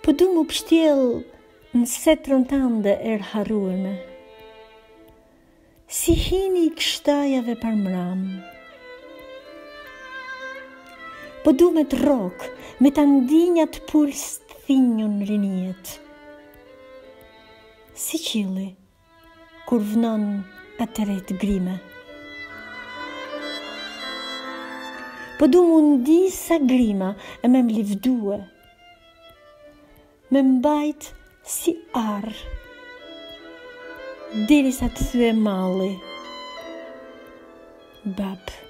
po du mu pështjel në setrën tanë dhe erë harruëme. Si hini i kështajave për mramë, po du me të rokë, me të ndinjat pulës të thinjën rinjet. Si qili, kur vënon e të rejt grime. Po du mu ndi sa grima e me më livdue, me mbajt si arë. Diri sa të thyë mali. Babë.